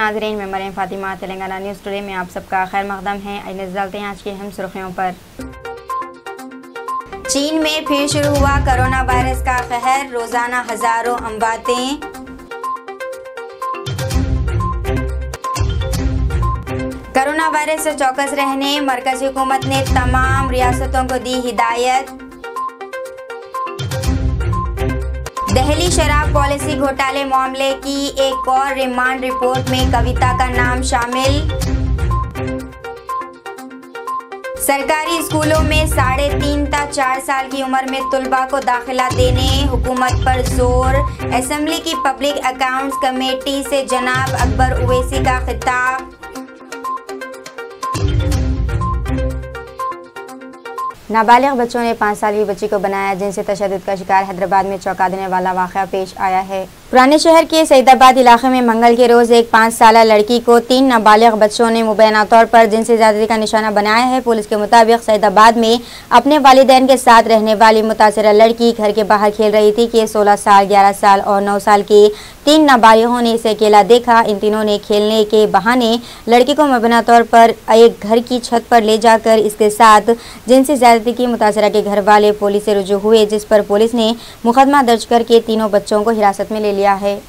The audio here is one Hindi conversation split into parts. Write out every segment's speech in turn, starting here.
नाजरीन, मैं मरीम फातिमा, तेलंगाना न्यूज़ टुडे में आप सबका खैर मकदम है। आइए डालते हैं आज की अहम सुर्खियों पर। चीन में फिर शुरू हुआ कोरोना वायरस का कहर, रोज़ाना हज़ारों अमवातें। कोरोना वायरस से चौकस रहने, मरकजी हुकूमत ने तमाम रियासतों को दी हिदायत। दिल्ली शराब पॉलिसी घोटाले मामले की एक और रिमांड रिपोर्ट में कविता का नाम शामिल। सरकारी स्कूलों में साढ़े तीन ता चार साल की उम्र में तुलबा को दाखिला देने, हुकूमत पर ज़ोर। असेंबली की पब्लिक अकाउंट्स कमेटी से जनाब अकबर उवैसी का खिताब। नाबालिग बच्चों ने पाँच साल की बच्ची को बनाया, जिनसे तशद का शिकार हैदराबाद में चौंका देने वाला वाक़ पेश आया है। पुराने शहर के सईदाबाद इलाके में मंगल के रोज एक पाँच साल लड़की को तीन नाबालिग बच्चों ने मुबैना तौर पर जिनसे ज़्यादा का निशाना बनाया है। पुलिस के मुताबिक सईदाबाद में अपने वालदेन के साथ रहने वाली मुतासर लड़की घर के बाहर खेल रही थी कि सोलह साल, ग्यारह साल और नौ साल की तीन नाबालिगों ने इसे अकेला देखा। इन तीनों ने खेलने के बहाने लड़की को मुबैना तौर पर एक घर की छत पर ले जाकर इसके साथ जिनसे ज़्यादा की मुतासरा के घर वाले पुलिस से रुजू हुए, जिस पर पुलिस ने मुकदमा दर्ज करके तीनों बच्चों को हिरासत में ले लिया। लिया है।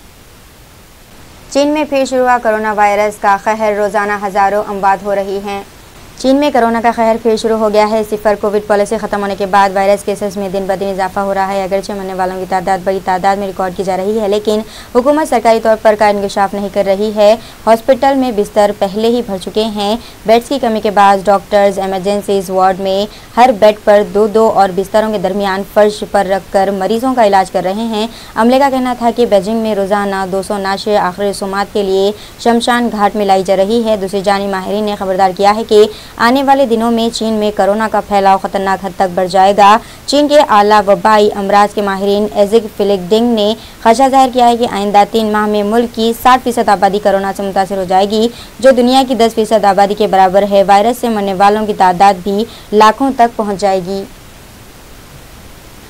चीन में फिर शुरू हुआ कोरोना वायरस का कहर रोज़ाना हज़ारों अमवात हो रही हैं। चीन में कोरोना का कहर फिर शुरू हो गया है। सिफर कोविड पॉलिसी खत्म होने के बाद वायरस केसेस में दिन ब दिन इजाफा हो रहा है। अगरचे मरने वालों की तादाद, बड़ी तादाद में रिकॉर्ड की जा रही है, लेकिन हुकूमत सरकारी तौर पर का इंकशाफ नहीं कर रही है। हॉस्पिटल में बिस्तर पहले ही भर चुके हैं। बेड्स की कमी के बाद डॉक्टर्स एमरजेंसीज वार्ड में हर बेड पर दो दो और बिस्तरों के दरमियान फर्श पर रखकर मरीजों का इलाज कर रहे हैं। अमले का कहना था कि बेजिंग में रोज़ाना दो सौ नाशे आखिरी रसूमात के लिए शमशान घाट में लाई जा रही है। दूसरी जानी माहरीन ने खबरदार किया है कि आने वाले दिनों में चीन में कोरोना का फैलाव खतरनाक हद तक बढ़ जाएगा। चीन के आला वबाई अमराज के माहरीन एजिक फिलिकडिंग ने खदशा ज़ाहिर किया है कि आइंदा तीन माह में मुल्क की साठ फ़ीसद आबादी कोरोना से मुतासर हो जाएगी, जो दुनिया की दस फ़ीसद आबादी के बराबर है। वायरस से मरने वालों की तादाद भी लाखों तक पहुँच जाएगी।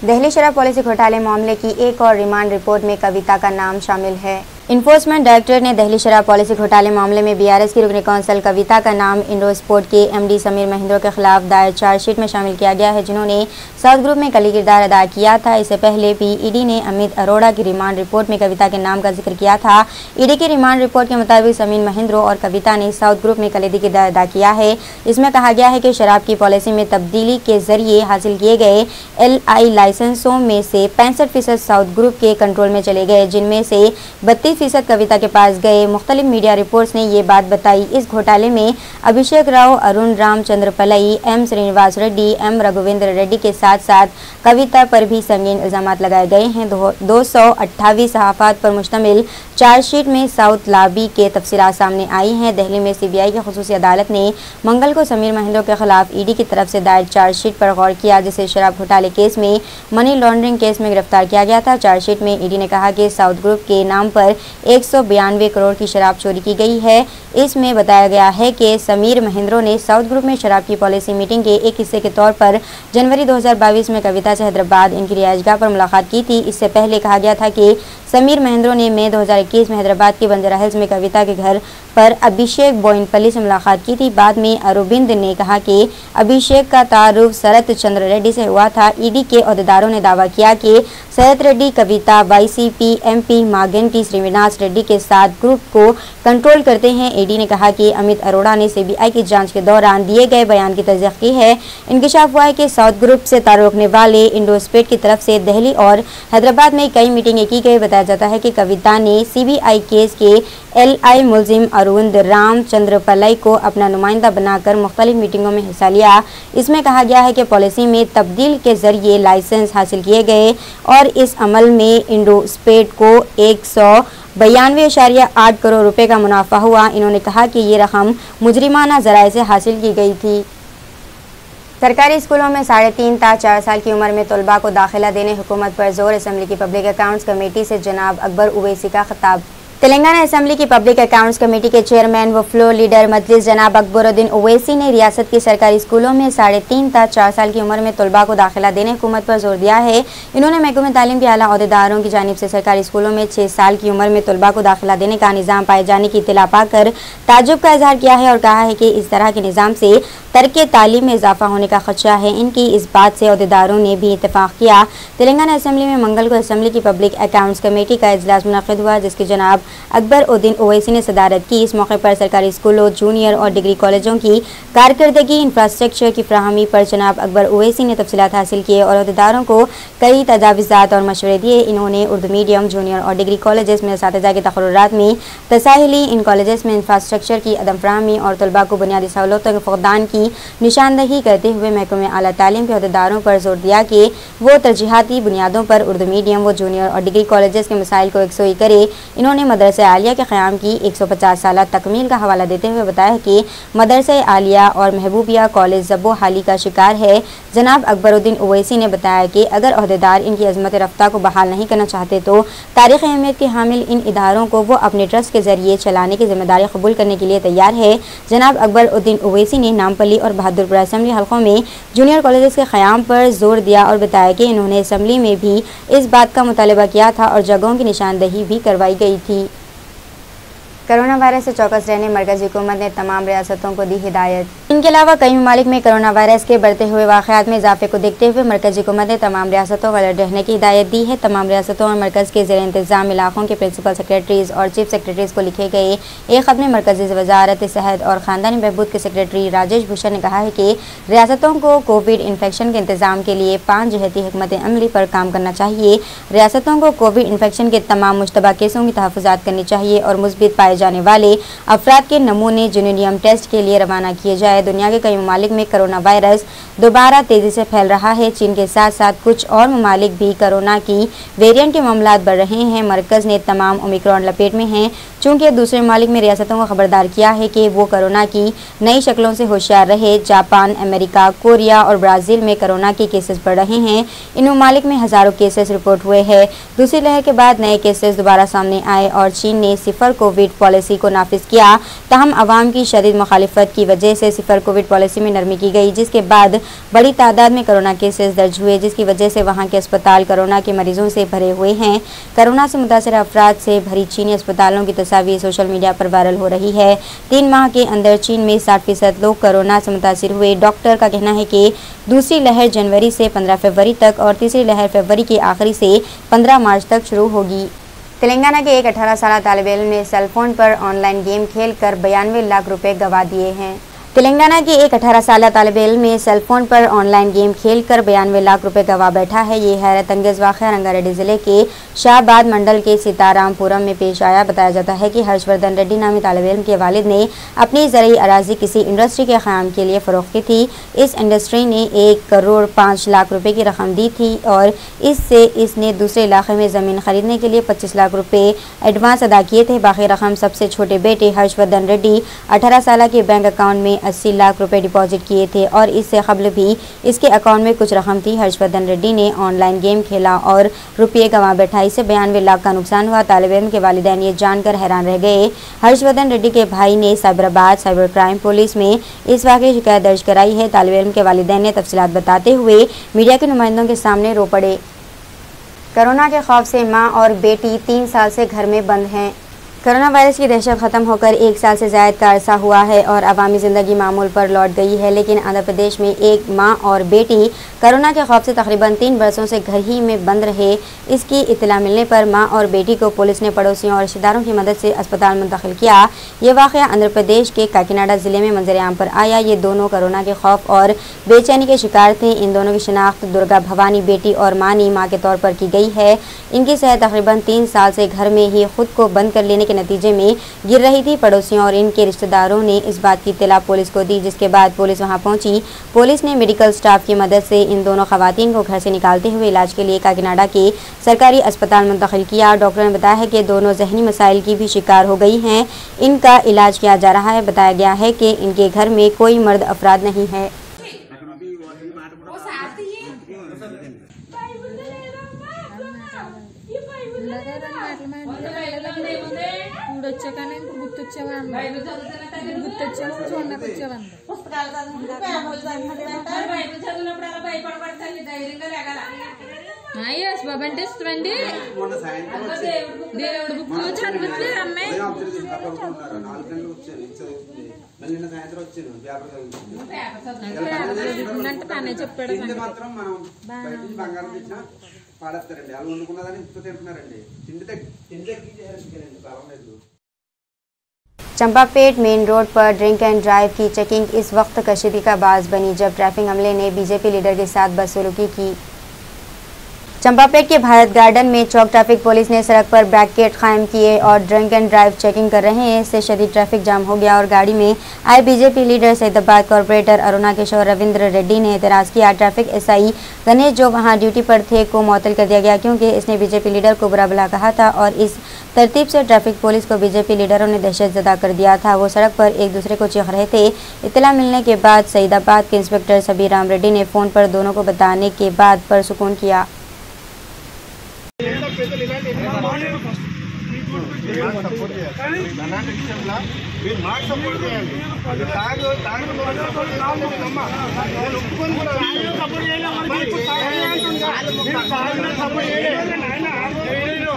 दहली शराब पॉलिसी घोटाले मामले की एक और रिमांड रिपोर्ट में कविता का नाम शामिल है। इन्फोर्समेंट डायरेक्टर ने दहली शराब पॉलिसी घोटाले मामले में बीआरएस की रुकनी कौंसल कविता का नाम इंडो स्पोर्ट के एमडी समीर महेंद्र के खिलाफ दायर चार्जशीट में शामिल किया गया है, जिन्होंने साउथ ग्रुप में कली किरदार अदा किया था। इससे पहले भी ईडी ने अमित अरोड़ा की रिमांड रिपोर्ट में कविता के नाम का ज़िक्र किया था। ईडी की रिमांड रिपोर्ट के मुताबिक समीर महेंद्र और कविता ने साउथ ग्रुप में कलीदी किरदार अदा किया है। इसमें कहा गया है कि शराब की पॉलिसी में तब्दीली के ज़रिए हासिल किए गए एलआई लाइसेंसों में से पैंसठ साउथ ग्रुप के कंट्रोल में चले गए, जिनमें से बत्तीस फ़ीसद कविता के पास गए। मुख्तलिफ़ मीडिया रिपोर्ट्स ने ये बात बताई। इस घोटाले में अभिषेक राव, अरुण रामचंद्र पलई, एम श्रीनिवास रेड्डी, एम रघुवेंद्र रेड्डी के साथ साथ कविता पर भी संगीन इल्ज़ाम लगाए गए हैं। दो सौ अट्ठावीस सहाफात पर मुश्तमिल चार्जशीट में साउथ लाबी के तफसीत सामने आई हैं। दिल्ली में सी बी आई की खसूस अदालत ने मंगल को समीर महिंद्रो के खिलाफ ईडी की तरफ़ से दायर चार्जशीट पर गौर किया, जिसे शराब घोटाले केस में मनी लॉन्ड्रिंग केस में गिरफ़्तार किया गया था। चार्जशीट में ईडी ने कहा कि साउथ ग्रुप के नाम पर एक करोड़ की शराब चोरी की गई है। इसमें बताया गया है कि समीर महेंद्रो ने साउथ ग्रुप में शराब की पॉलिसी मीटिंग के एक हिस्से के तौर पर जनवरी 2022 में कविता से हैदराबाद, इनकी रिहायशगाह पर मुलाकात की थी। इससे पहले कहा गया था कि समीर महेंद्रो ने मई 2021 में हैदराबाद के बंजरा हिल्स में कविता के घर पर अभिषेक बोइनपल्ली से मुलाकात की थी। बाद में अरविंद ने कहा कि अभिषेक का तारुफ शरत चंद्र रेड्डी से हुआ था। ईडी के अहदेदारों ने दावा किया कि शरत रेड्डी कविता वाईसीपी एमपी मागेंटी श्रीनिवास रेड्डी के साथ ग्रुप को कंट्रोल करते हैं। ईडी ने कहा कि अमित अरोड़ा ने सीबीआई की जाँच के दौरान दिए गए बयान की तजदीक की है। इंकशाफ हुआ है कि साउथ ग्रुप से तारुक रखने वाले इंडोस्पेट की तरफ़ से दिल्ली और हैदराबाद में कई मीटिंगें की गई। बताया जाता है कि कविता ने सीबीआई केस के एलआई मुलजिम अरविंद रामचंद्र पलई को अपना नुमाइंदा बनाकर मुख्तलिफ़ मीटिंगों में हिस्सा लिया। इसमें कहा गया है कि पॉलिसी में तब्दील के ज़रिए लाइसेंस हासिल किए गए और इस अमल में इंडोस्पेट को एक सौ बयानवे अशारिया आठ करोड़ रुपए का मुनाफा हुआ। इन्होंने कहा कि ये रकम मुजरिमाना जराए से हासिल की गई थी। सरकारी स्कूलों में साढ़े तीन ता चार साल की उम्र में तलबा को दाखिला देने, हुकूमत पर ज़ोर असम्बली की पब्लिक अकाउंट्स कमेटी से जनाब अकबर उवैसी का खिताब। तेलंगाना असेंबली की पब्लिक अकाउंट्स कमेटी के चेयरमैन व फ्लोर लीडर मजलिस जनाब अकबरुद्दीन ओवैसी ने रियासत की सरकारी स्कूलों में साढ़े तीन तक चार साल की उम्र में तलबा को दाखिला देने हुकूमत पर ज़ोर दिया है। इन्होंने महकूम तालीम के अला अहदेदारों की जानब से सरकारी स्कूलों में छः साल की उम्र में तलबा को दाखिला देने का निज़ाम पाए जाने की इतला पाकर ताजुब का इजहार किया है और कहा है कि इस तरह के निज़ाम से तरक तालीम में इजाफा होने का खदशा है। इनकी इस बात से अहदेदारों ने भी इतफाक़ किया। तेलंगाना असम्बली में मंगल को असम्बली की पब्लिक अकाउंट्स कमेटी का अजलास मुनद हुआ, जिसके जनाब अकबर उद्दीन ओवैसी ने सदारत की। इस मौके पर सरकारी स्कूलों, जूनियर और डिग्री कॉलेजों की कारकर्दगी इंफ्रास्ट्रक्चर की फ्राहमी पर जनाब अकबर ओवैसी ने तफसीत हासिल किए और अहदेदारों को कई तजावीज़ात और मशवरे दिए। इन्होंने उर्दू मीडियम, जूनियर और डिग्री कॉलेज में इस के तकर्रात में तसाहली इन कॉलेज में इंफ्रास्ट्रक्चर की अदम फ्राहमी और तलबा को बुनियादी सहूलतों के फकदान की निशानदही करते हुए महकमे अली तालीम के अहदेदारों पर ज़ोर दिया कि वो तरजीहती बुनियादों पर उर्दू मीडियम, व जूनियर और डिग्री कॉलेज के मसाइल को एकसोई करे। इन्होंने मदरस आलिया के क़्याम की 150 साल तकमील का हवाला देते हुए बताया कि मदरस आलिया और महबूबिया कॉलेज जबो हाली का शिकार है। जनाब अकबरुद्दीन ओवैसी ने बताया कि अगर अहदेदार इनकी अजमत रफ्ता को बहाल नहीं करना चाहते तो तारीख अहमियत के हामिल इन इदारों को वो अपने ट्रस्ट के ज़रिए चलाने की ज़िम्मेदारी कबूल करने के लिए तैयार है। जनाब अकबरुद्दीन ओवैसी ने नामपली और बहादुरपुर असम्बली हल्कों में जूनियर कॉलेज के क़्याम पर ज़ोर दिया और बताया कि इन्होंने असम्बली में भी इस बात का मुतालबा किया था और जगहों की निशानदही भी करवाई गई थी। कोरोना वायरस से चौकस रहने मरकजी हुकूमत ने तमाम रियासतों को दी हिदायत। इनके अलावा कई ममालिक में कोरोना वायरस के बढ़ते हुए वाकत में इजाफे को देखते हुए मरकजी हुकूमत ने तमाम रियासतों को अलर्ट रहने की हिदायत दी है। तमाम रियासतों और मरकज़ के जेर इंतज़ाम इलाकों के प्रिंसिपल सेक्रेटरीज और चीफ सेक्रेटरीज को लिखे गए एक खत में मरकजी वजारत सेहत और ख़ानदानी बहबूद के सेक्रेटरी राजेश भूषण ने कहा है कि रियासतों को कोविड इन्फेक्शन के इंतज़ाम के लिए पाँच जहती हमत अमली पर काम करना चाहिए। रियासतों को कोविड इन्फेक्शन के तमाम मुशतबा केसों की तहफ़ात करनी चाहिए और मुस्बित पाए जाने वाले अफराद के नमूने जूनियम टेस्ट के लिए रवाना किए जाए। दुनिया के कई ममालिक में कोरोना वायरस दोबारा तेज़ी से फैल रहा है। चीन के साथ साथ कुछ और ममालिक भी कोरोना की वेरियंट के मामला बढ़ रहे हैं। मरकज़ ने तमाम ओमिक्रॉन लपेट में हैं। चूँकि दूसरे ममालिक में रियासतों को खबरदार किया है कि वो कोरोना की नई शक्लों से होशियार रहे। जापान, अमेरिका, कोरिया और ब्राज़ील में कोरोना के केसेस बढ़ रहे हैं। इन ममालिक में हज़ारों केसेस रिपोर्ट हुए हैं। दूसरी लहर के बाद नए केसेस दोबारा सामने आए और चीन ने सिफर कोविड पॉलिसी को नाफिज किया। तहम आवाम की शदीद मुखालफत की वजह से सिफर कोविड पॉलिसी में नरमी की गई, जिसके बाद बड़ी तादाद में कोरोना केसेस दर्ज हुए, जिसकी वजह से वहाँ के अस्पताल कोरोना के मरीजों से भरे हुए हैं। कोरोना से मुतासर अफराद से भरी चीनी अस्पतालों की सोशल मीडिया पर वायरल हो रही है। तीन माह के अंदर चीन में साठ फ़ीसद लोग कोरोना से मुतासर हुए। डॉक्टर का कहना है कि दूसरी लहर जनवरी से पंद्रह फरवरी तक और तीसरी लहर फरवरी के आखिरी से पंद्रह मार्च तक शुरू होगी। तेलंगाना के एक 18 साल तालब इम ने सेलफोन पर ऑनलाइन गेम खेलकर बयानवे लाख रुपए गंवा दिए हैं। तेलंगाना की एक 18 साल तालब इम ने सेलफोन पर ऑनलाइन गेम खेलकर बयानवे लाख रुपए गवा बैठा है। ये हैरत अंगेज वाक़ रंगारेड्डी ज़िले के शाहबाद मंडल के सीतारामपुरम में पेश आया। बताया जाता है कि हर्षवर्धन रेड्डी नामी तालब इम के वालिद ने अपनी ज़रिए अराजी किसी इंडस्ट्री के क़्याम के लिए फ़रोख की थी। इस इंडस्ट्री ने एक करोड़ पाँच लाख रुपये की रकम दी थी और इससे इसने दूसरे इलाके में ज़मीन खरीदने के लिए पच्चीस लाख रुपये एडवांस अदा किए थे। बाकी रकम सबसे छोटे बेटे हर्षवर्धन रेड्डी अठारह साल के बैंक अकाउंट में अस्सी लाख रुपए डिपॉजिट किए थे और इससे कबल भी इसके अकाउंट में कुछ रकम थी। हर्षवर्धन रेड्डी ने ऑनलाइन गेम खेला और रुपये गंवा बैठा इससे बयानवे लाख का नुकसान हुआ। तालब इम के वालदेन ये जानकर हैरान रह गए। हर्षवर्धन रेड्डी के भाई ने साइबराबाद साइबर क्राइम पुलिस में इस वाक़े शिकायत दर्ज कराई है। तालब इम के वालदेन ने तफसीत बताते हुए मीडिया के नुमाइंदों के सामने रो पड़े। कोरोना के खौफ से माँ और बेटी तीन साल से घर में बंद हैं। कोरोना वायरस की दहशत ख़त्म होकर एक साल से जायद का अरसा हुआ है और अवामी ज़िंदगी मामूल पर लौट गई है। लेकिन आंध्र प्रदेश में एक माँ और बेटी कोरोना के खौफ से तकरीबन तीन बरसों से घर ही में बंद रहे। इसकी इतला मिलने पर माँ और बेटी को पुलिस ने पड़ोसियों और रिश्तेदारों की मदद से अस्पताल मुंतकिल किया। ये वाक़ आंध्र प्रदेश के काकीनाडा ज़िले में मंजर आम पर आया। ये दोनों कोरोना के खौफ और बेचैनी के शिकार थे। इन दोनों की शिनाख्त दुर्गा भवानी बेटी और मानी माँ के तौर पर की गई है। इनकी सेहत तकरीबन तीन साल से घर में ही खुद को बंद कर लेने के नतीजे में गिर रही थी। पड़ोसियों और इनके रिश्तेदारों ने इस बात की इतला पुलिस को दी, जिसके बाद पुलिस वहाँ पहुँची। पुलिस ने मेडिकल स्टाफ की मदद से इन दोनों खातन को घर से निकालते हुए इलाज के लिए काकीनाडा के सरकारी अस्पताल मुंतकिल किया। डॉक्टर ने बताया कि दोनों जहनी मसाइल की भी शिकार हो गई हैं। इनका इलाज किया जा रहा है। बताया गया है कि इनके घर में कोई मर्द अफराद नहीं है। ఈ మాట కూడా ఇప్పుడు వచ్చాకనే ఇప్పుడు గుర్తొచ్చావా అమ్మ ఇప్పుడు గుర్తొచ్చావు చూడడానికి వచ్చావండి ఎస్ బాబా అంటే ఇష్టమండి మొన్న సాయంత్రం వచ్చాను దేవుడు బుక్ చదివితే అమ్మాయి ఉదయం అప్పుడు చూసి అక్కడ పడుకుంటున్నారు. నాలుగు గంటలకు వచ్చాను ఇది చదువుతుంది మళ్ళీ నిన్న సాయంత్రం వచ్చాను పేపర్ చదువుతుంది చదువుతుందంటే తానే చెప్పాడు తిండి మాత్రం మనం బయట నుంచి బంగారం తెచ్చినా పాడేస్తారండి వాళ్ళు వండుకున్నదని ఇంట్లో తింటున్నారండి తిండి తగ్గి తిండి తగ్గించారండి బలం లేదు चंपापेट मेन रोड पर ड्रिंक एंड ड्राइव की चेकिंग इस वक्त कशीदी का बाज बनी जब ट्रैफिक अमले ने बीजेपी लीडर के साथ बदसलूकी की चंपापेट के भारत गार्डन में चौक ट्रैफ़िक पुलिस ने सड़क पर बैरिकेड कायम किए और ड्रिंक एंड ड्राइव चेकिंग कर रहे हैं। इससे शदीद ट्रैफ़िक जाम हो गया और गाड़ी में आए BJP leader Saidabad corporator Aruna Kishore, Ravindra Reddy ने एतराज़ किया। ट्रैफ़िक एसआई गणेश जो वहाँ ड्यूटी पर थे, को मुअत्तल कर दिया गया क्योंकि इसने बीजेपी लीडर को बुरा भला कहा था और इस तरतीब से ट्रैफ़िक पुलिस को बीजेपी लीडरों ने दहशत जदा कर दिया था। वो सड़क पर एक दूसरे को चीख रहे थे। इतला मिलने के बाद सईदाबाद के इंस्पेक्टर सबीराम रेड्डी ने फ़ोन पर दोनों को बताने के बाद पर सुकून किया। మీరు సపోర్ట్ చేయాలి అలాంటి విషయంలో మీరు మాకు సపోర్ట్ చేయాలి అది తాగు తాగు నేను ఒప్పుకొని కూడా సపోర్ట్ చేయాలి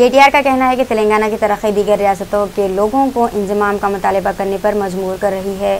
केटीआर का कहना है कि तेलंगाना की तरक्की दीगर रियासतों के लोगों को इंजमाम का मुतालबा करने पर मजबूर कर रही है।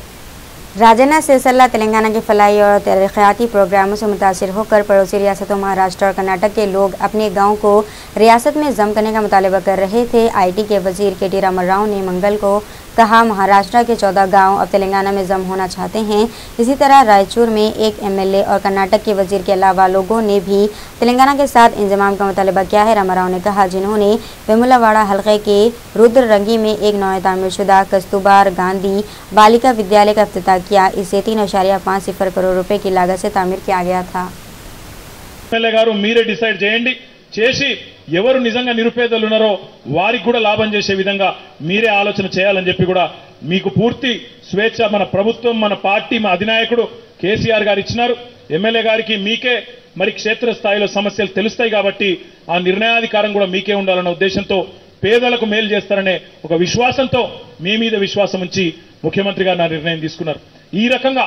राजना सिलसिला तेलंगाना के फलाई और तरक्याती प्रोग्रामों से मुतासर होकर पड़ोसी रियासतों महाराष्ट्र और कर्नाटक के लोग अपने गाँव को रियासत में जम करने का मुतालबा कर रहे थे। आईटी के वज़ीर के टी रामा राव ने मंगल को कहा, महाराष्ट्र के चौदह गाँव अब तेलंगाना में जम होना चाहते हैं। इसी तरह रायचूर में एक एमएलए और कर्नाटक के वज़ीर के अलावा लोगों ने भी तेलंगाना के साथ इंजमाम का मुतालबा किया है। रामाराव ने कहा, जिन्होंने वेमुलावाड़ा हल्के के रुद्ररंगी में एक नौ तामीरशुदा कस्तूबार गांधी बालिका विद्यालय का अफ्ताह किया, इसे तीन अशारिया पाँच सिफर करोड़ रुपए की लागत से तामीर किया गया था। ఎవరు నిజంగా నిరుపేదలు ఉన్నారో వారికి కూడా లాభం చేసే విధంగా మీరే ఆలోచన చేయాలని చెప్పి కూడా మీకు పూర్తి స్వేచ్ఛ మన ప్రభుత్వం మన పార్టీ మా అధినాయకుడు కేసీఆర్ గారు ఇచ్చినారు. ఎమ్మెల్యే గారికి మీకే మరి క్షేత్రస్థాయిలో సమస్యలు తెలుస్తాయి కాబట్టి ఆ నిర్ణయాధికారం కూడా మీకే ఉండాలన్న ఉద్దేశంతో పేదలకు మేలు చేస్తారనే ఒక విశ్వాసంతో మీ మీద విశ్వాసం ఉంచి ముఖ్యమంత్రి గారు నా నిర్ణయం తీసుకున్నారు. ఈ రకంగా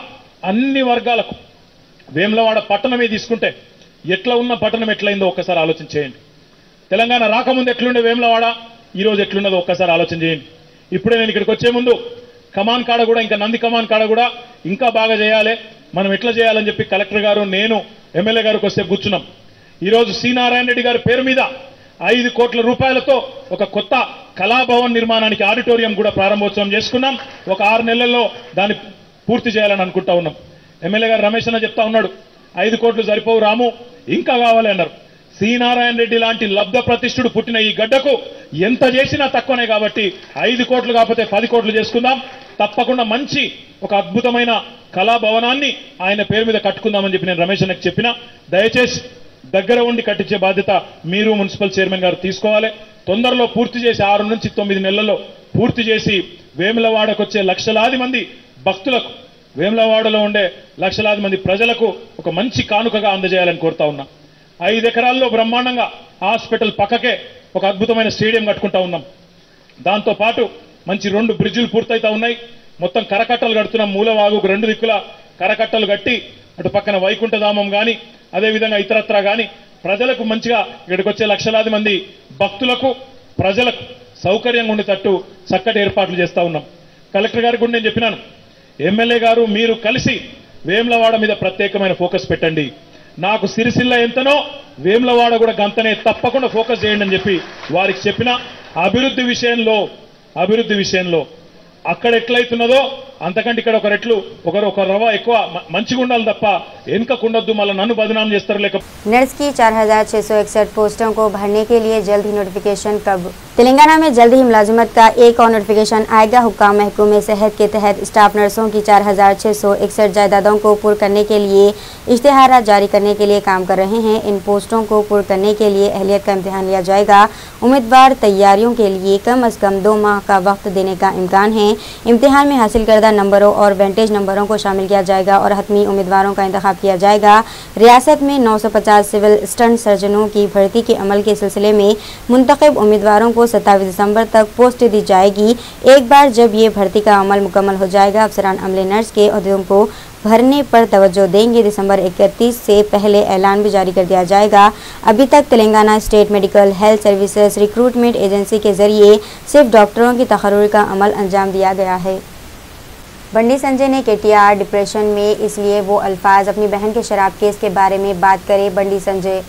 అన్ని వర్గాలకు వేములవాడ పట్టణమే తీసుకుంటే ఎట్లా ఉన్న పట్టణం ఎట్లయిందో ఒక్కసారి ఆలోచన చేయండి. తెలంగాణ రాకముందు ఎట్లుండే వేములవాడ? ఈ రోజు ఎట్లున్నదో ఒక్కసారి ఆలోచన చేయండి. ఇప్పుడే నేను ఇక్కడికి వచ్చే ముందు కమాన్ కాడ కూడా ఇంకా నంది కమాన్ కాడ కూడా ఇంకా బాగా చేయాలి. మనం ఎట్లా చేయాలని చెప్పి కలెక్టర్ గారు నేను ఎమ్మెల్యే గారికి వస్తే కూర్చున్నాం. ఈరోజు రోజు సి నారాయణ రెడ్డి గారి పేరు మీద ఐదు కోట్ల రూపాయలతో ఒక కొత్త కళాభవన్ నిర్మాణానికి ఆడిటోరియం కూడా ప్రారంభోత్సవం చేసుకున్నాం. ఒక ఆరు నెలల్లో దాన్ని పూర్తి చేయాలని అనుకుంటా ఉన్నాం. ఎమ్మెల్యే గారు రమేష్ అన్న చెప్తా ఉన్నాడు ఐదు కోట్లు సరిపోవు రాము ఇంకా కావాలి అన్నారు. సి నారాయణ రెడ్డి లాంటి లబ్ధ ప్రతిష్ఠుడు పుట్టిన ఈ గడ్డకు ఎంత చేసినా తక్కువనే కాబట్టి ఐదు కోట్లు కాకపోతే పది కోట్లు చేసుకుందాం. తప్పకుండా మంచి ఒక అద్భుతమైన కళాభవనాన్ని ఆయన పేరు మీద కట్టుకుందామని చెప్పి నేను రమేష్ అన్నకు చెప్పిన. దయచేసి దగ్గర ఉండి కట్టించే బాధ్యత మీరు మున్సిపల్ చైర్మన్ గారు తీసుకోవాలి. తొందరలో పూర్తి చేసి ఆరు నుంచి తొమ్మిది నెలల్లో పూర్తి చేసి వేములవాడకు వచ్చే లక్షలాది మంది భక్తులకు వేములవాడలో ఉండే లక్షలాది మంది ప్రజలకు ఒక మంచి కానుకగా అందజేయాలని కోరుతా ఉన్నా. ఐదు ఎకరాల్లో బ్రహ్మాండంగా హాస్పిటల్ పక్కకే ఒక అద్భుతమైన స్టేడియం కట్టుకుంటా ఉన్నాం. దాంతో పాటు మంచి రెండు బ్రిడ్జిలు పూర్తయితా ఉన్నాయి. మొత్తం కరకట్టలు కడుతున్నాం మూలవాగుకు రెండు దిక్కుల కరకట్టలు కట్టి అటు పక్కన వైకుంఠధామం కానీ అదేవిధంగా ఇతరత్రా కానీ ప్రజలకు మంచిగా ఇక్కడికి వచ్చే లక్షలాది మంది భక్తులకు ప్రజలకు సౌకర్యంగా ఉండేటట్టు చక్కటి ఏర్పాట్లు చేస్తా ఉన్నాం. కలెక్టర్ గారికి కూడా నేను చెప్పినాను. ఎమ్మెల్యే గారు మీరు కలిసి వేములవాడ మీద ప్రత్యేకమైన ఫోకస్ పెట్టండి. నాకు సిరిసిల్ల ఎంతనో వేములవాడ కూడా గంతనే తప్పకుండా ఫోకస్ చేయండి అని చెప్పి వారికి చెప్పిన అభివృద్ధి విషయంలో అభివృద్ధి విషయంలో అక్కడ ఎట్లయితున్నదో అంతకంటే ఇక్కడ ఒక రెట్లు ఒకరు ఒక రవ ఎక్కువ మ- మంచిగా ఉండాలి తప్ప వెనుకకుండొద్దు మళ్ళీ నన్ను బదనాం చేస్తారు లేక नर्स की 4,661 पोस्टों को भरने के लिए जल्द ही नोटिफिकेशन कब तेलंगाना में जल्द ही मुलाजिमत का एक और नोटिफिकेशन आएगा हुक्काम महकूमे सेहत के तहत स्टाफ नर्सों की 4,661 जायदादों को पूर्ण करने के लिए इश्तेहार जारी करने के लिए काम कर रहे हैं इन पोस्टों को पूर्ण करने के लिए अहलियत का इम्तहान लिया जाएगा उम्मीदवार तैयारियों के लिए कम अज कम दो माह का वक्त देने का इम्कान है इम्तिहान में हासिल करदा नंबरों और वेंटेज नंबरों को शामिल किया जाएगा और हतमी उम्मीदवारों का इंतखब किया जाएगा। रियासत में 950 सिविल स्टंट सर्जनों की भर्ती के अमल के सिलसिले में मुंतखब उम्मीदवारों को सत्ताईस दिसंबर तक पोस्ट दी जाएगी। एक बार जब ये भर्ती का अमल मुकम्मल हो जाएगा, अफसरान अमले नर्स के अहदों को भरने पर तवज्जो देंगे। दिसंबर 31 से पहले ऐलान भी जारी कर दिया जाएगा। अभी तक Telangana state medical health services recruitment agency के ज़रिए सिर्फ़ डॉक्टरों की तकर्र का अमल अंजाम दिया गया है। बंडी संजय ने केटीआर डिप्रेशन में इसलिए वो अल्फाज अपनी बहन के शराब केस के बारे में बात करे बंडी संजय।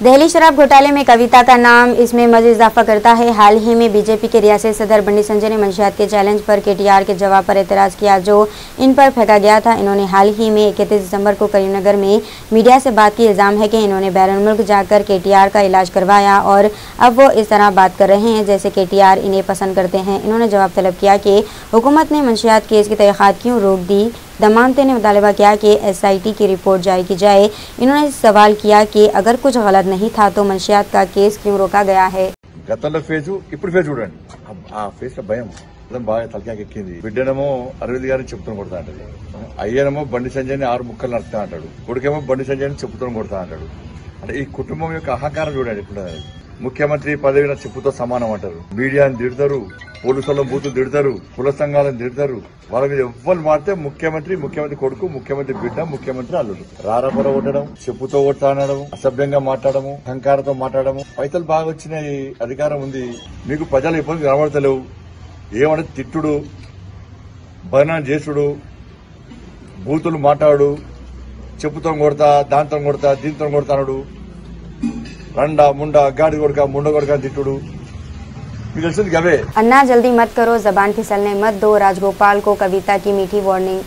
दहली शराब घोटाले में कविता का नाम, इसमें मजीद इजाफा करता है। हाल ही में बीजेपी के रियासत सदर बंडी संजय ने मंशियात के चैलेंज पर केटीआर के जवाब पर एतराज़ किया, जो इन पर फेंका गया था। इन्होंने हाल ही में इकतीस दिसंबर को करीमनगर में मीडिया से बात की, इल्ज़ाम है कि इन्होंने बैरून मुल्क जाकर केटीआर का इलाज करवाया और अब वो इस तरह बात कर रहे हैं जैसे केटीआर इन्हें पसंद करते हैं। इन्होंने जवाब तलब किया कि हुकूमत ने मंशियात केस की तहकीक़ात क्यों रोक दी? दमानते ने मुतालबा किया कि एसआईटी की रिपोर्ट जारी की जाए इन्होंने सवाल किया कि अगर कुछ गलत नहीं था तो मंशियात का केस क्यों रोका गया है గతంలో ఫేజు ఇప్పుడు ఫేజ్ చూడండి ఆ- ఆ ఫేజ్ లో భయం అర్థం బాగా తలకాకి ఎక్కింది బిడ్డనేమో అరవింద్ గారిని చెప్తూ కొడతా అంటది అయ్యనేమో బండి సంజయ్ని ఆరు ముక్కలు నడుతా అంటాడు కొడుకేమో బండి సంజయ్ని చెప్పుతూ కొడతా అంటాడు అంటే ఈ కుటుంబం యొక్క అహంకారం చూడండి ఇప్పుడు ముఖ్యమంత్రి పదవిన చెప్పుతో సమానం అంటారు. మీడియాని తిడతారు పోలీసులను బూతులు తిడతారు కుల సంఘాలను తిడతారు. వాళ్ళ మీద ఎవ్వరు మారితే ముఖ్యమంత్రి ముఖ్యమంత్రి కొడుకు ముఖ్యమంత్రి బిడ్డ ముఖ్యమంత్రి అల్లుడు. రారపర కొట్టడం చెప్పుతో కొట్టాడడం అసభ్యంగా మాట్లాడము అహంకారంతో మాట్లాడము పైసలు బాగా వచ్చినాయి అధికారం ఉంది. మీకు ప్రజలు ఇబ్బంది కనబడతలేవు. ఏమంటే తిట్టుడు బనాన్ చేసుడు బూతులు మాట్లాడు చెప్పుతో కొడతా దాంతో కొడతా దీంతో కొడతాడు अन्ना जल्दी मत करो जबान फिसलने मत दो। राजगोपाल को कविता की मीठी वार्निंग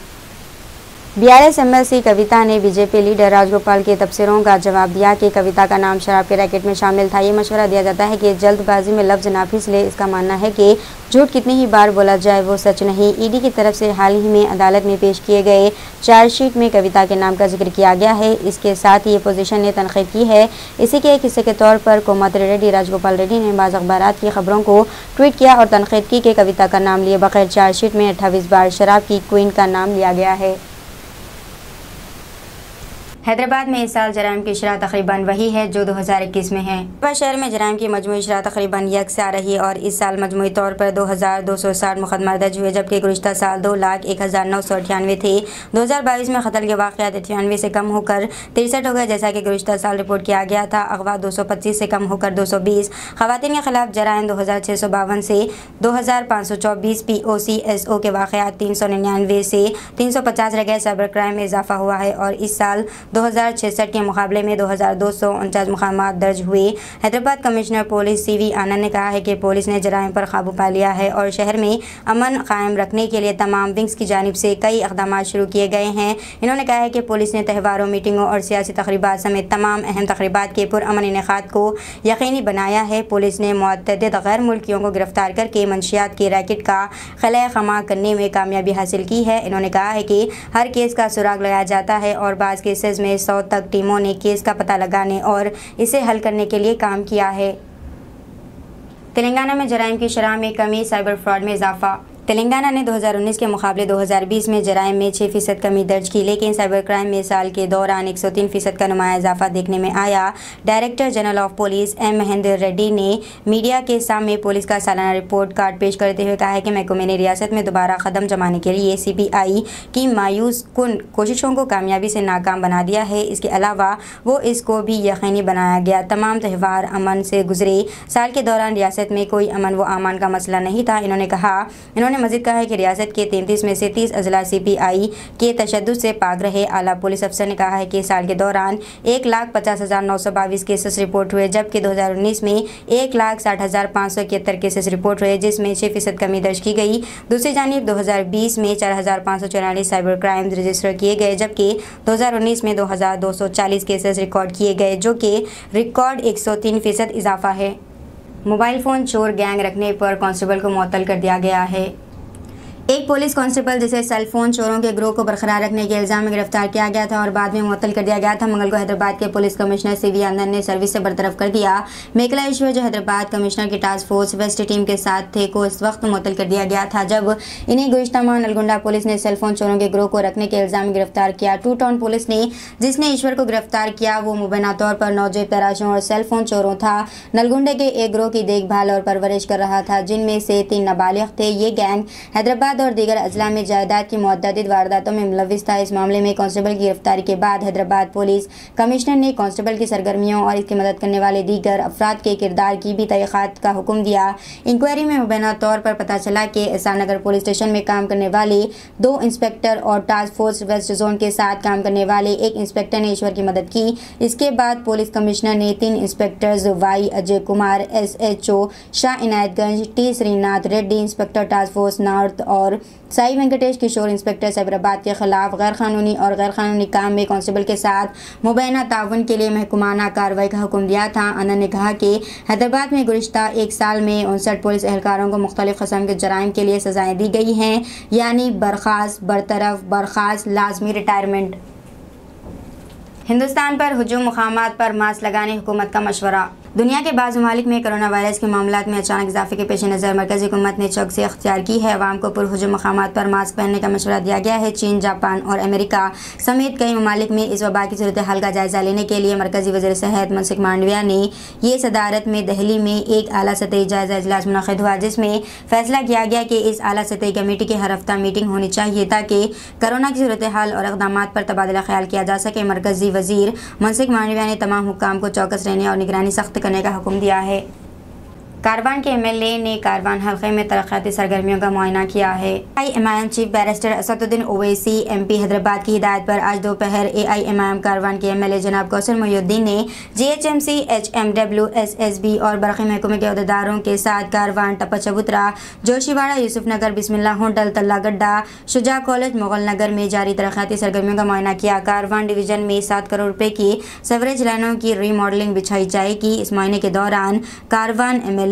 बीआरएस एमएलसी कविता ने बीजेपी लीडर राजगोपाल के तबसरों का जवाब दिया कि कविता का नाम शराब के रैकेट में शामिल था। ये मशवरा दिया जाता है कि जल्दबाजी में लफ्ज ना फिसले इसका मानना है कि झूठ कितनी ही बार बोला जाए, वो सच नहीं। ईडी की तरफ़ से हाल ही में अदालत में पेश किए गए चार्जशीट में कविता के नाम का ज़िक्र किया गया है। इसके साथ ही अपोजिशन ने तनखीद की है। इसी के एक हिस्से के तौर पर कोमात्री रेड्डी, राजगोपाल रेड्डी ने बाज़ अखबार की खबरों को ट्वीट किया और तनखीद की कि कविता का नाम लिए बगैर चार्जशीट में अट्ठाईस बार शराब की क्वीन का नाम लिया गया है। हैदराबाद में इस साल जराइम की शरह तकरीबन वही है जो 2021 में है। हैदराबाद शहर में जराइम की मजमू शरह तकरीबन यकसा रही और इस साल मजमू तौर पर दो हज़ार दो सौ साठ मुकदमा दर्ज हुए, जबकि गुजशत साल दो लाख एक हज़ार नौ सौ अठानवे थे। दो हज़ार बाईस में कतल के वाक़ात अठानवे से कम होकर तिरसठ हो गए, जैसा कि गुजशत साल रिपोर्ट किया गया था। अगवा दो सौ पच्चीस से कम होकर दो सौ बीस। खवतिन के खिलाफ जराइम दो हज़ार छः सौ बावन से दो हज़ार पाँच सौ चौबीस P O C S O के वाक़ात तीन सौ निन्यानवे से तीन सौ पचास रह गए, साइबर क्राइम में इजाफा हुआ है और इस साल दो के मुकाबले में दो हज़ार दो सौ उनचास मुकाम दर्ज हुए। Hyderabad commissioner police C V Anand ने कहा है कि पुलिस ने जराइम पर काबू पा लिया है और शहर में अमन कायम रखने के लिए तमाम विंग्स की जानब से कई इकदाम शुरू किए गए हैं। इन्होंने कहा है कि पुलिस ने त्यौहारों, मीटिंगों और सियासी तकरीबा समेत तमाम अहम तकरीबा के पुरअमन इनका को यकीनी बनाया है। पुलिस ने मतद गैर मुल्कियों को गिरफ़्तार करके मंशियात के रैकेट का खला खमा करने में कामयाबी हासिल की है। इन्होंने कहा है कि हर केस का सुराग लगाया जाता है और बाज़ केसेस में सौ तक टीमों ने केस का पता लगाने और इसे हल करने के लिए काम किया है। तेलंगाना में जराइम की शराह में कमी, साइबर फ्रॉड में इजाफा तेलंगाना ने 2019 के मुकाबले 2020 में जराइम में 6 फ़ीसद कमी दर्ज की, लेकिन साइबर क्राइम में साल के दौरान 103 फ़ीसद का नुमाया इजाफा देखने में आया। Director general of police M Mahendra Reddy ने मीडिया के सामने पुलिस का सालाना रिपोर्ट कार्ड पेश करते हुए कहा है कि महकमे ने रियासत में दोबारा कदम जमाने के लिए सी की मायूस कन कोशिशों को कामयाबी से नाकाम बना दिया है। इसके अलावा वो इसको भी यकीनी बनाया गया। तमाम त्यौहार अमन से गुजरे। साल के दौरान रियासत में कोई अमन व अमान का मसला नहीं था। इन्होंने कहा, इन्होंने उन्होंने मजीद कहा है कि रियासत के तैंतीस में से तीस अजला सी पी आई के तशद से पाक रहे आला पुलिस अफसर ने कहा है कि साल के दौरान एक लाख पचास हज़ार नौ सौ बाईस केसेस रिपोर्ट हुए, जबकि दो हज़ार उन्नीस में एक लाख साठ हज़ार पाँच सौ इकहत्तर केसेस रिपोर्ट हुए, जिसमें छः फ़ीसद कमी दर्ज की गई। दूसरी जानब, दो हज़ार बीस में चार हज़ार पाँच सौ चौरालीस साइबर क्राइम रजिस्टर किए गए, जबकि दो हज़ार उन्नीस में दो हज़ार दो सौ चालीस केसेस रिकॉर्ड किए गए, जो कि रिकॉर्ड एक सौ तीन फ़ीसद इजाफा है। मोबाइल फ़ोन चोर गैंग रखने पर कांस्टेबल को मुअत्तल कर दिया गया है। एक पुलिस कांस्टेबल, जिसे सेल फ़ोन चोरों के ग्रोह को बरकरार रखने के इल्ज़ाम में गिरफ़्तार किया गया था और बाद में मुअत्तल कर दिया गया था। मंगल को हैदराबाद के police commissioner C V Anand ने सर्विस से बरतरफ कर दिया। मेकला ईश्वर जो हैदराबाद कमिश्नर की टास्क फोर्स वेस्ट टीम के साथ थे, को इस वक्त मुअत्तल कर दिया गया था। जब इन्हें गुजशत माह नलगुंडा पुलिस ने सेल फ़ोन चोरों के ग्रोह को रखने के इल्ज़ाम में गिरफ़्तार किया। टू टाउन पुलिस ने, जिसने ईश्वर को गिरफ़्तार किया, वो मुबैना तौर पर नौजेब तराशों और सेल फ़ोन चोरों था। नलगुंडे के एक ग्रोह की देखभाल और परवरिश कर रहा था, जिनमें से तीन नाबालिग थे। ये गैंग हैदराबाद और दीगर अजला में जायदाद की मुतद वारदातों में मुलविस था। इस मामले में कांस्टेबल की गिरफ्तारी के बाद हैदराबाद पुलिस कमिश्नर ने कांस्टेबल की सरगर्मियों और इसकी मदद करने वाले दीगर अफराद के किरदार की भी तहकीक़ात का हुक्म दिया। इंक्वायरी में मुबैना तौर पर पता चला कि एहसान नगर पुलिस स्टेशन में काम करने वाले दो इंस्पेक्टर और टास्क फोर्स वेस्ट जोन के साथ काम करने वाले एक इंस्पेक्टर ने ईश्वर की मदद की। इसके बाद पुलिस कमिश्नर ने तीन inspectors, Y Ajay Kumar S H O Shah Inayatganj, T Srinath Reddy, inspector task force north और साई वेंकटेश किशोर, इंस्पेक्टर साइबराबाद के खिलाफ गैर कानूनी और गैर कानूनी काम में कांस्टेबल के साथ मुबैना ताउन के लिए महकुमाना कार्रवाई का हुक्म दिया था। आनंद ने कहा कि हैदराबाद में गुजशत एक साल में उनसठ पुलिस एहलकारों को मुख्तलिफ़ कस्म के जराइम के लिए सजाएँ दी गई हैं, यानी बर्खास्त, बरतरफ, बर्खास्त, लाजमी रिटायरमेंट। हिंदुस्तान पर हजूम मकाम पर मास्क लगाने हुकूमत का मशवरा। दुनिया के बाद ममालिक में कोरोना वायरस के मामला में अचानक इजाफे के पेश नज़र मरकजी हुकूमत ने चौकसी अख्तियार की है। अवाम को पुरहजम मकाम पर मास्क पहनने का मशवरा दिया गया है। चीन, जापान और अमेरिका समेत कई ममालिक में इस वबा की सूरत हाल का जायजा लेने के लिए मरकजी वजी सेहत मनसुख मांडविया ने ये सदारत में दहली में एक अली सतही जायजा अजलास मुनद हुआ, जिसमें फैसला किया गया कि इस अली सतही कमेटी की हर हफ़्ता मीटिंग होनी चाहिए ताकि कोरोना की सूरत हाल और इकदाम पर तबादला ख्याल किया जा सके। मरकजी वज़ीर मनसुख मांडविया ने तमाम हुकाम को चौकस रहने और निगरानी सख्त करने का हुक्म दिया है। कारवान के एमएलए ने कारवान हल्के में तरक्याती सरगर्मियों का मुआयना किया है। I M I M chief barrister Asaduddin Owaisi MP Hyderabad की हिदायत पर आज दोपहर ए आई एम आई एम कारवान के एमएलए जनाब कौसर मोहुद्दीन ने G H M C H M W S S B और बरक़ी महकमे के अहदेदारों के साथ कारवान टप्पा चबूतरा जोशीवाड़ा यूसुफ नगर बिस्मिल्ला होटल तल्ला गड्ढा शुजा कॉलेज, मुगल नगर में जारी तरक्याती सरगर्मियों का मुआयना किया। कारवान डिवीज़न में सात करोड़ रुपए की सवरेज लाइनों की रीमॉडलिंग बिछाई जाएगी। इस मुआयने के दौरान कारवान एम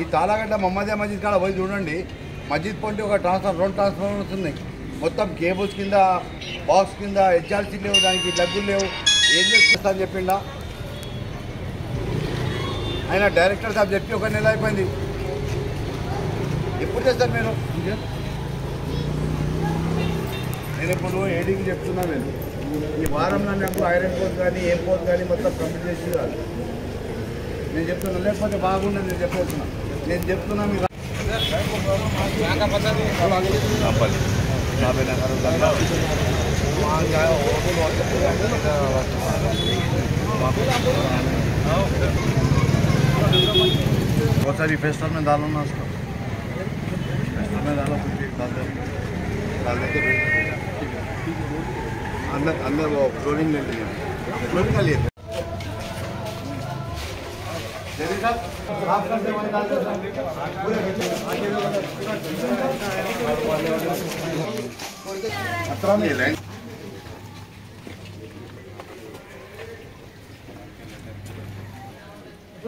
ఈ తాళాగడ్డ మమ్మదే మస్జిద్ కాడ పోయి చూడండి. మస్జిద్ పొంటి ఒక ట్రాన్స్ఫర్ రెండు ట్రాన్స్ఫార్మర్స్ ఉన్నాయి మొత్తం కేబుల్స్ కింద బాక్స్ కింద హెచ్ఆర్సీ లేవు దానికి డబ్బులు లేవు. ఏం చేస్తా అని చెప్పిండా? ఆయన డైరెక్టర్ సాబ్ చెప్పి ఒక నెల అయిపోయింది. ఎప్పుడు చేస్తారు మీరు? నేను ఇప్పుడు ఏడీకి చెప్తున్నా నేను. ఈ వారంలో నాకు ఐరన్ పోర్ట్ కానీ ఏం పోర్ట్ కానీ మొత్తం కంప్లీట్ చేసి కాదు నేను చెప్తున్నా లేకపోతే బాగుండదు నేను చెప్పేస్తున్నాను నేను చెప్తున్నా మీరు बहुत सारी फेस्टर में डालो ना उसको फेस्टर में डालो कुछ भी डाल दो डाल देते अंदर अंदर वो फ्लोरिंग ले लीजिए फ्लोरिंग का लिए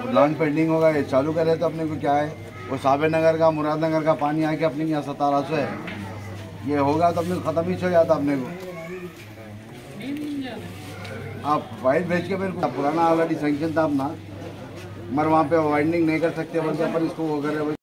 प्लांट पेंडिंग होगा, ये चालू करे तो अपने को क्या है? वो साबे नगर का, मुरादनगर का पानी आके अपने यहाँ सतारा सौ है। ये होगा तो अपने ख़त्म ही हो जाता अपने को। आप वाइट भेज के मेरे को पुराना ऑलरेडी सेंक्शन था अपना। मगर वहाँ पे वाइडनिंग नहीं कर सकते बोलते अपन इसको वो करे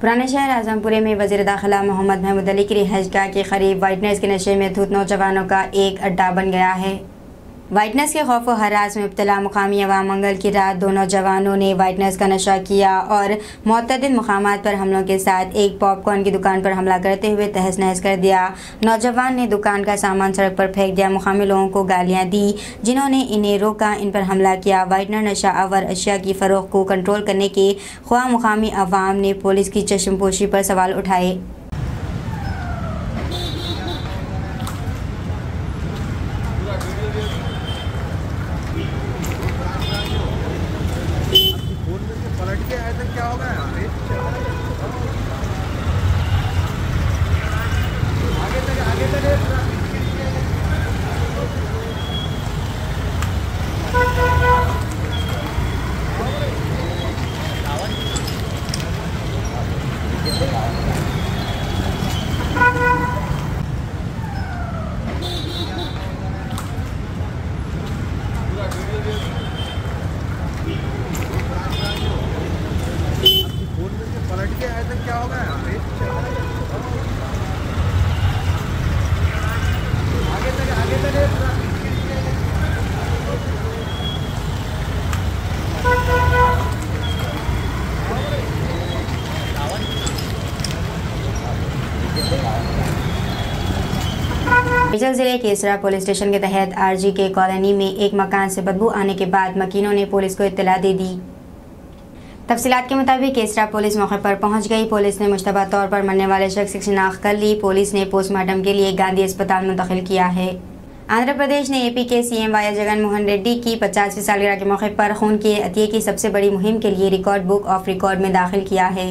पुराने शहर आजमपुरे में वज़ीर दाखिला मोहम्मद महमूद अली की रिहाइशगाह के करीब वाइटनर्स के नशे में धुत नौजवानों का एक अड्डा बन गया है। वाइटनर्स के खौफ हरास में मुबतला मुकामी अवाम मंगल की रात दो नौजवानों ने वाइटनर्स का नशा किया और मतद मकाम पर हमलों के साथ एक पॉपकॉर्न की दुकान पर हमला करते हुए तहस नहस कर दिया। नौजवान ने दुकान का सामान सड़क पर फेंक दिया। मुकामी लोगों को गालियाँ दी, जिन्होंने इन्हें रोका। इन पर हमला किया। वाइटनर नशा अवर अशिया की फ़रोख को कंट्रोल करने के ख्वा मुकामी अवाम ने पुलिस की चश्मपोशी पर सवाल उठाए। मिर्जल ज़िले के इसरा पुलिस स्टेशन के तहत आरजी के कॉलोनी में एक मकान से बदबू आने के बाद मकीनों ने पुलिस को इतला दे दी। तफसीलात के मुताबिक केसरा पुलिस मौके पर पहुँच गई। पुलिस ने मुशतबा तौर पर मरने वाले शख्स की शिनाख्त कर ली। पुलिस ने पोस्टमार्टम के लिए गांधी अस्पताल मुंतकिल किया है। आंध्र प्रदेश ने एपी के सीएम वाई जगन मोहन रेड्डी की पचासवीं सालगिरह के मौके पर खून के अतिये की सबसे बड़ी मुहिम के लिए रिकॉर्ड बुक ऑफ़ रिकॉर्ड में दाखिल किया है।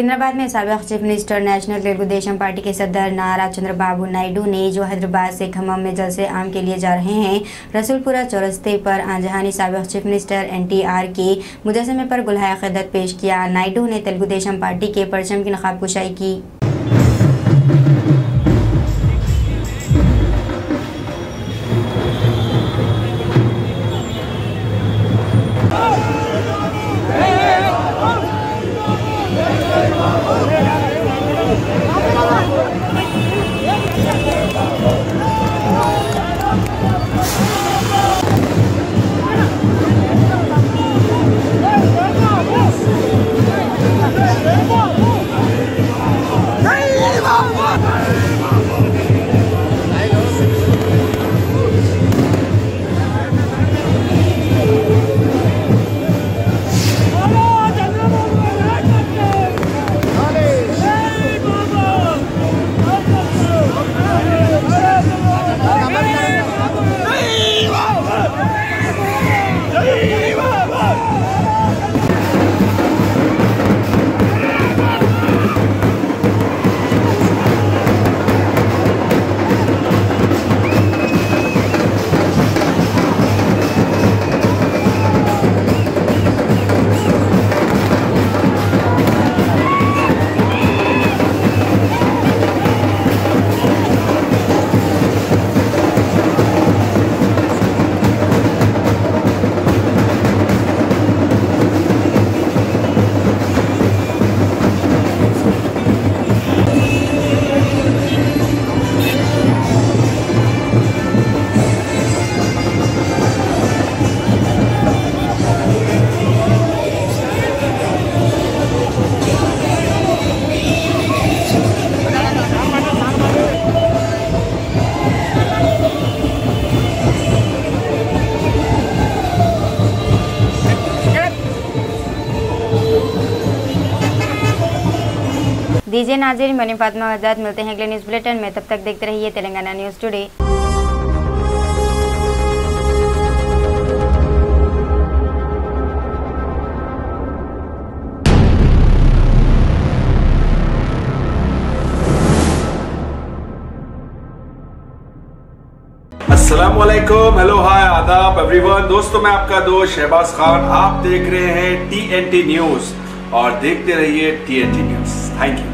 सिकंदराबाद में सबक chief minister national Telugu Desam party के सदर नारा चंद्रबाबू नायडू ने जो हैदराबाद से खम्मम में जलसे आम के लिए जा रहे हैं। रसूलपुरा चौरस्ते पर आजहानी सबक chief minister N T R के मुजस्मे पर गुलहाय खदत पेश किया। नायडू ने तेलुगुदेशम पार्टी के परचम की नकाब कुशाई की। लीजिए नाजिर मनी फातमा आज़ाद मिलते हैं अगले न्यूज़ बुलेटिन में। तब तक देखते रहिए तेलंगाना न्यूज़ टुडे। वालेकुम हेलो हाय आदाब एवरीवन दोस्तों, मैं आपका दोस्त शहबाज खान, आप देख रहे हैं टी एन टी न्यूज़ और देखते रहिए T N T news thank you